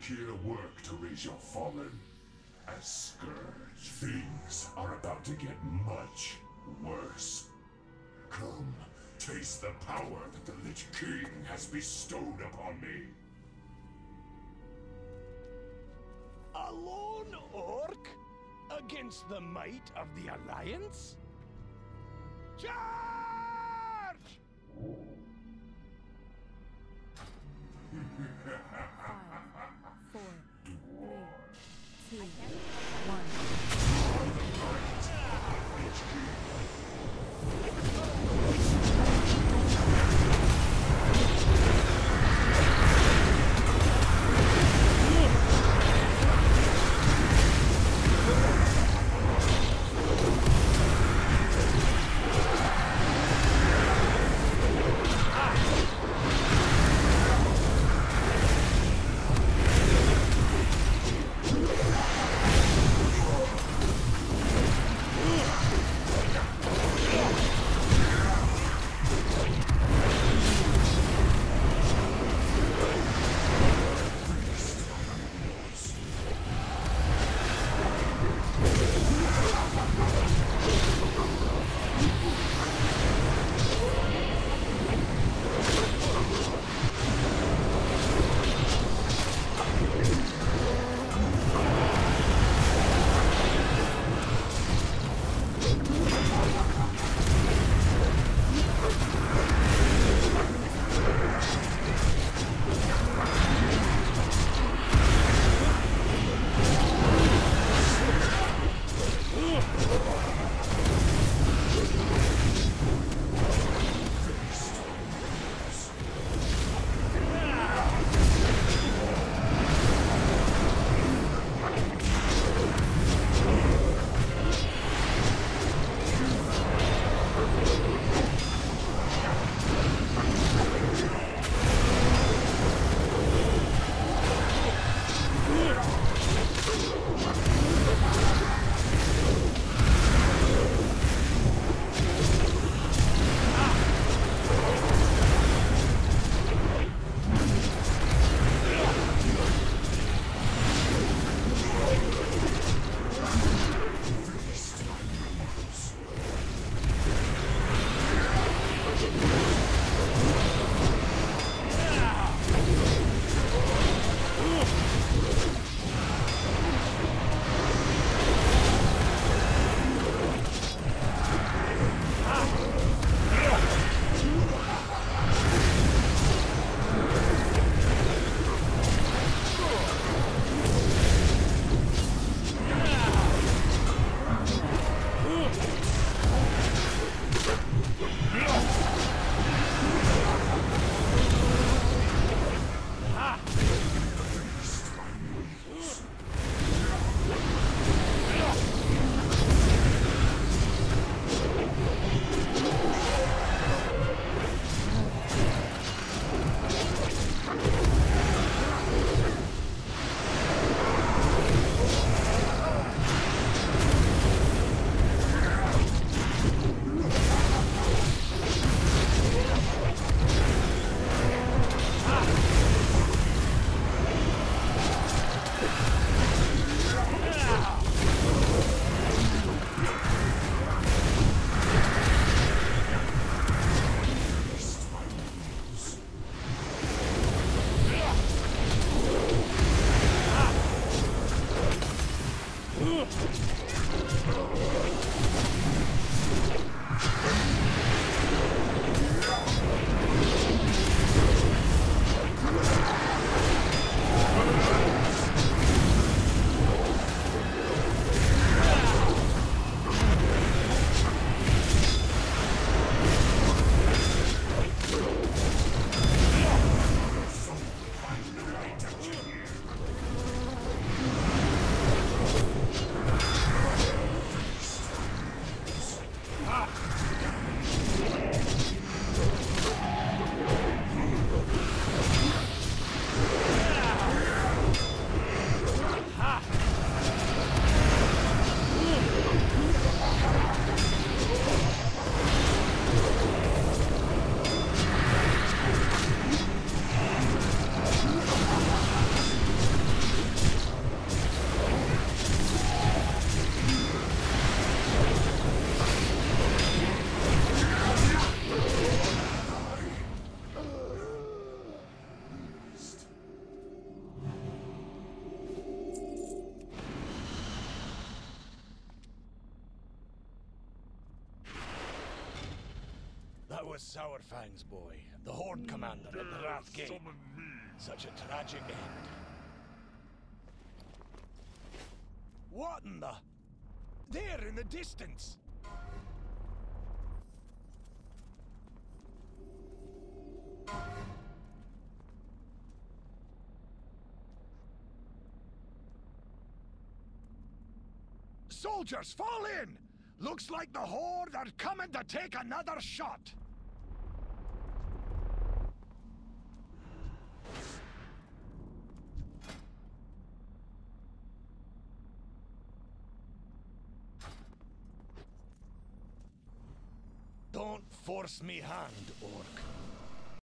Here work to raise your fallen. As Scourge, things are about to get much worse. Come, taste the power that the Lich King has bestowed upon me. A lone orc? Against the might of the Alliance? Charge! よいしょ。Was Saurfang's boy, the Horde commander at the Wrath Gate. Such a tragic end. What in the... There in the distance! Soldiers, fall in! Looks like the Horde are coming to take another shot! Force me hand, Orc.